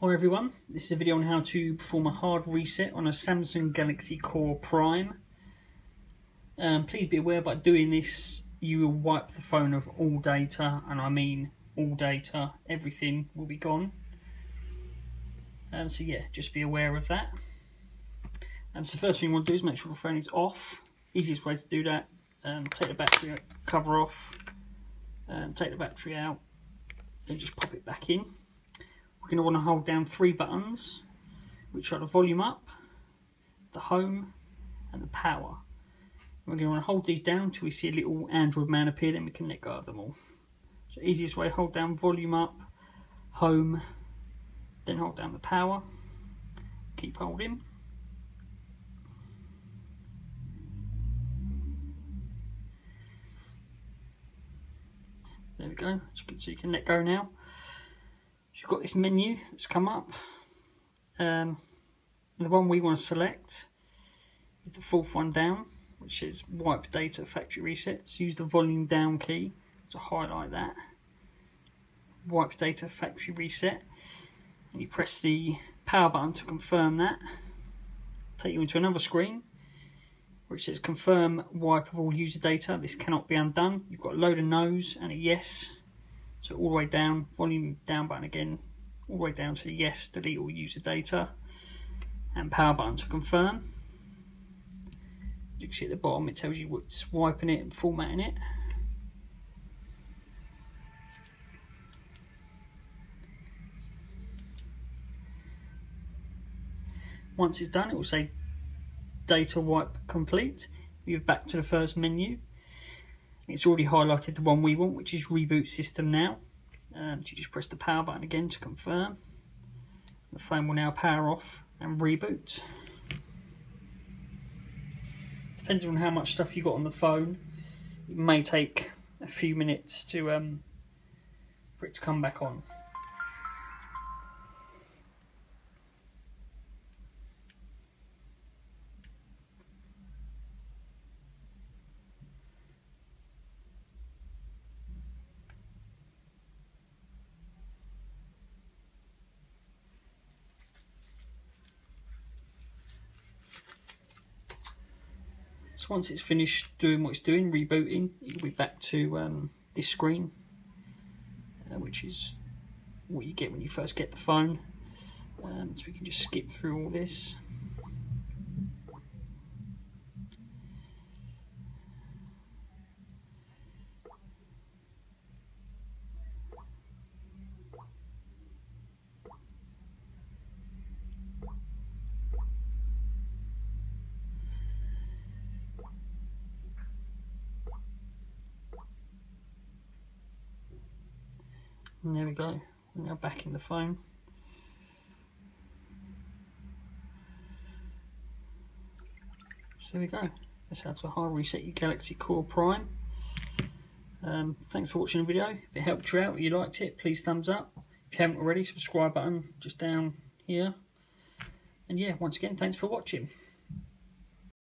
Hi everyone, this is a video on how to perform a hard reset on a Samsung Galaxy Core Prime. Um, please be aware by doing this you will wipe the phone of all data, and I mean all data, everything will be gone. Um, so yeah, just be aware of that. And so first thing you want to do is make sure the phone is off. Easiest way to do that, um, take the battery cover off, and take the battery out, and just pop it back in we're going to want to hold down three buttons, which are the volume up, the home, and the power. We're going to want to hold these down until we see a little Android man appear, then we can let go of them all. So easiest way, hold down volume up, home, then hold down the power, keep holding. There we go, see you can let go now. So you've got this menu that's come up. Um, the one we want to select is the fourth one down, which is wipe data factory reset. So use the volume down key to highlight that. Wipe data factory reset. And you press the power button to confirm that. Take you into another screen which says confirm wipe of all user data. This cannot be undone. You've got a load of no's and a yes. So all the way down, volume down button again, all the way down to yes, delete all user data, and power button to confirm. You can see at the bottom it tells you what's wiping it and formatting it. Once it's done, it will say data wipe complete. You're back to the first menu it's already highlighted the one we want, which is reboot system now. Um, so you just press the power button again to confirm. The phone will now power off and reboot. Depending on how much stuff you got on the phone, it may take a few minutes to um, for it to come back on. Once it's finished doing what it's doing, rebooting, it'll be back to um, this screen, uh, which is what you get when you first get the phone. Um, so we can just skip through all this. And there we go, we're now back in the phone. So there we go, that's how to hard reset your Galaxy Core Prime. Um, thanks for watching the video. If it helped you out, you liked it, please thumbs up. If you haven't already, subscribe button just down here. And yeah, once again, thanks for watching.